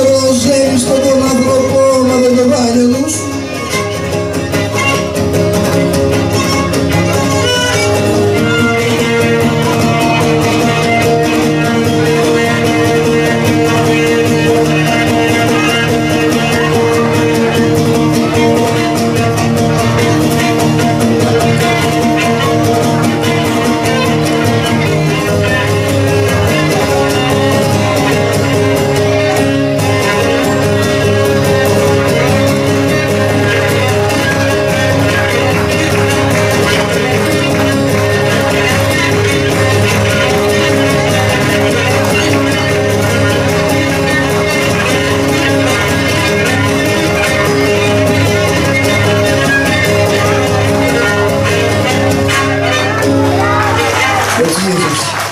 poderoso Thanks.